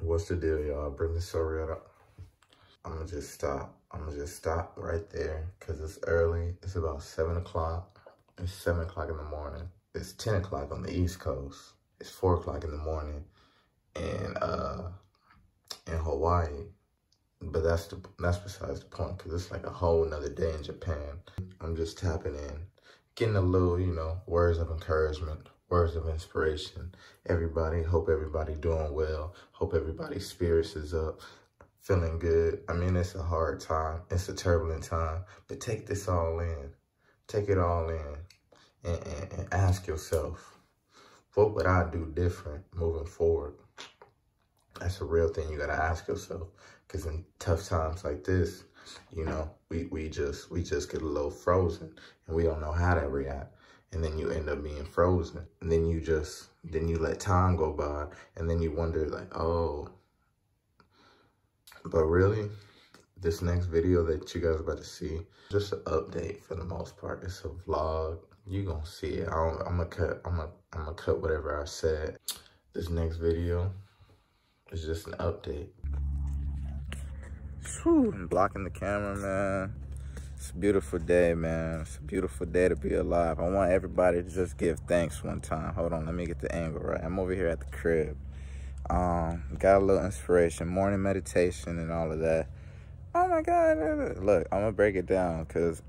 What's the deal, y'all? Bring the story up. I'm gonna just stop. I'm gonna just stop right there because it's early. It's about seven o'clock. It's seven o'clock in the morning. It's 10 o'clock on the East Coast. It's four o'clock in the morning and uh in Hawaii. But that's the that's besides the point because it's like a whole another day in Japan. I'm just tapping in, getting a little, you know, words of encouragement, words of inspiration. Everybody, hope everybody doing well. Hope everybody's spirits is up, feeling good. I mean, it's a hard time. It's a turbulent time. But take this all in. Take it all in and, and, and ask yourself, what would I do different moving forward? That's a real thing you gotta ask yourself. Cause in tough times like this, you know, we, we just we just get a little frozen and we don't know how to react. And then you end up being frozen. And then you just then you let time go by and then you wonder like, oh. But really, this next video that you guys about to see, just an update for the most part. It's a vlog. You gonna see it. I am gonna cut. I'm gonna. I'm gonna cut whatever I said. This next video is just an update. Whew, I'm blocking the camera, man. It's a beautiful day, man. It's a beautiful day to be alive. I want everybody to just give thanks one time. Hold on, let me get the angle right. I'm over here at the crib. Um, got a little inspiration, morning meditation and all of that. Oh my God, look, I'm gonna break it down because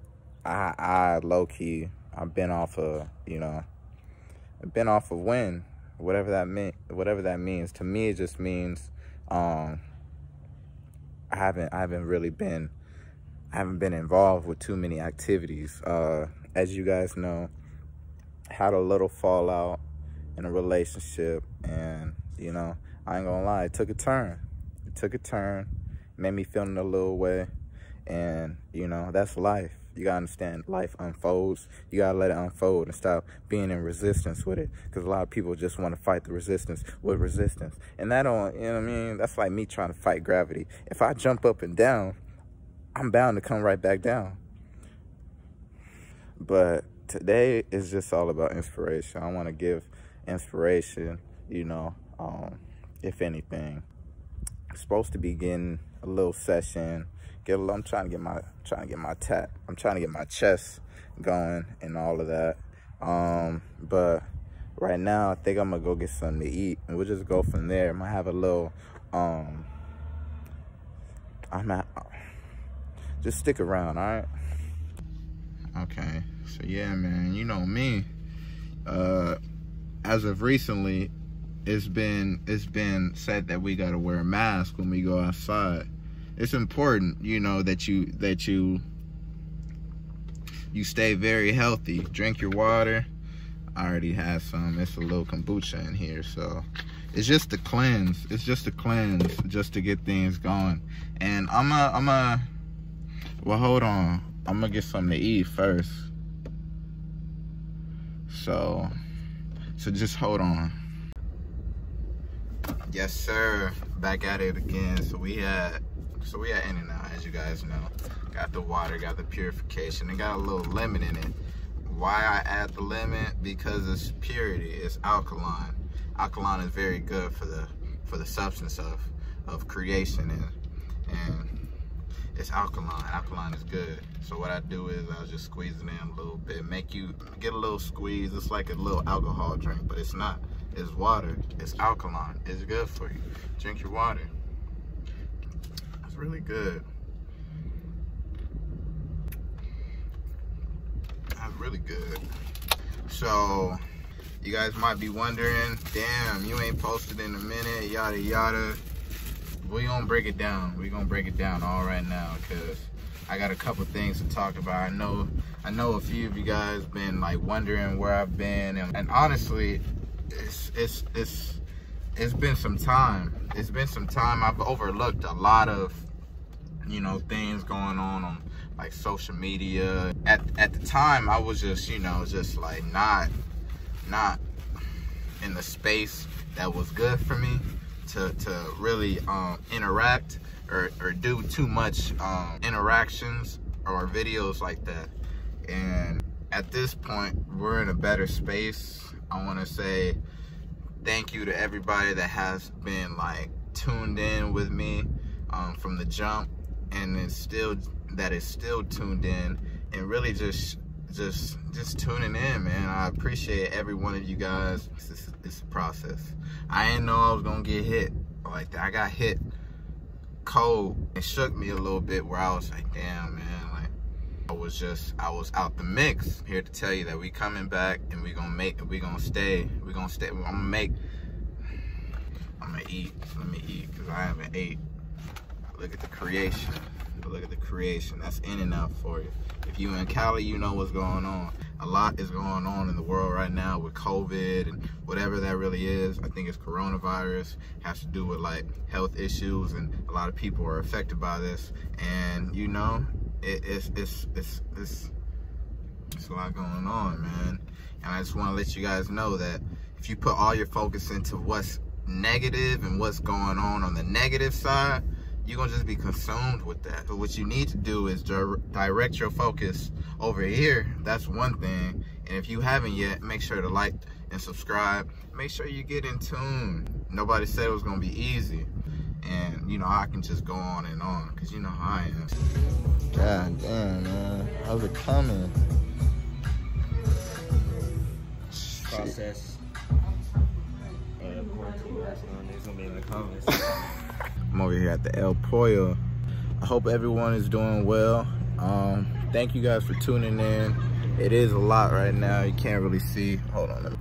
I, I low key, I've been off of, you know, I've been off of when, whatever that mean, whatever that means. To me, it just means, um, I haven't, I haven't really been, I haven't been involved with too many activities. Uh, as you guys know, had a little fallout in a relationship and, you know, I ain't gonna lie, it took a turn. It took a turn, made me feel in a little way. And, you know, that's life. You gotta understand life unfolds. You gotta let it unfold and stop being in resistance with it. Cause a lot of people just wanna fight the resistance with resistance. And that don't, you know what I mean? That's like me trying to fight gravity. If I jump up and down, I'm bound to come right back down. But today is just all about inspiration. I wanna give inspiration, you know, um, if anything. I'm supposed to be getting a little session get a little, I'm trying to get my trying to get my tat. I'm trying to get my chest going and all of that. Um, but right now I think I'm gonna go get something to eat and we'll just go from there. I might have a little um I'm at just stick around, all right? Okay, so yeah, man, you know me. Uh as of recently, it's been it's been said that we gotta wear a mask when we go outside it's important, you know, that you that you you stay very healthy. Drink your water. I already have some. It's a little kombucha in here, so it's just a cleanse. It's just a cleanse, just to get things going. And I'm a, I'm a. Well, hold on. I'm gonna get something to eat first. So, so just hold on. Yes, sir. Back at it again. So we had so we are in and out, as you guys know. Got the water, got the purification. It got a little lemon in it. Why I add the lemon? Because it's purity, it's alkaline. Alkaline is very good for the for the substance of of creation and and it's alkaline. Alkaline is good. So what I do is I just squeeze it in a little bit, make you get a little squeeze. It's like a little alcohol drink, but it's not. It's water. It's alkaline. It's good for you. Drink your water That's really good. That's really good. So, you guys might be wondering, damn, you ain't posted in a minute, yada yada. We gonna break it down. We gonna break it down all right now, cause I got a couple things to talk about. I know, I know a few of you guys been like wondering where I've been, and, and honestly, it's it's it's it's been some time. It's been some time. I've overlooked a lot of you know, things going on on like social media. At at the time, I was just, you know, just like not not in the space that was good for me to to really um, interact or or do too much um, interactions or videos like that. And at this point, we're in a better space. I want to say thank you to everybody that has been like tuned in with me um, from the jump and it's still that is still tuned in and really just just just tuning in man. I appreciate every one of you guys. This is a process. I didn't know i was gonna get hit. Like that i got hit cold. It shook me a little bit where i was like damn man. Like i was just i was out the mix. Here to tell you that we coming back and we gonna make we gonna stay. We gonna stay. I'm gonna make i'm gonna eat. Let me eat because i haven't ate. Look at the creation look at the creation that's in and out for you if you in Cali, you know what's going on. A lot is going on in the world right now with COVID and whatever that really is. I think it's coronavirus, has to do with like health issues and a lot of people are affected by this. And you know, it, it's, it's, it's, it's, it's a lot going on, man. And I just want to let you guys know that if you put all your focus into what's negative and what's going on on the negative side, you're gonna just be consumed with that. But what you need to do is direct your focus over here. That's one thing. And if you haven't yet, make sure to like and subscribe. Make sure you get in tune. Nobody said it was gonna be easy. And you know, I can just go on and on because you know how I am. God damn, man. How's it coming? Process. I'm over here at the El Pollo. I hope everyone is doing well. Um, thank you guys for tuning in. It is a lot right now. You can't really see. Hold on.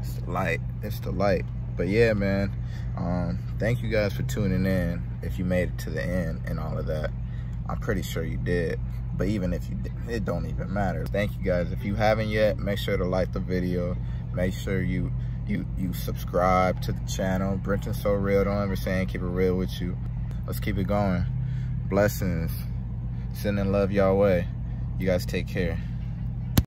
It's the light. It's the light. But yeah, man. Um, thank you guys for tuning in. If you made it to the end and all of that. I'm pretty sure you did. But even if you did, it don't even matter. Thank you guys. If you haven't yet, make sure to like the video. Make sure you you you subscribe to the channel. Brenton So Real, don't ever saying keep it real with you. Let's keep it going. Blessings. Sending love y'all way. You guys take care.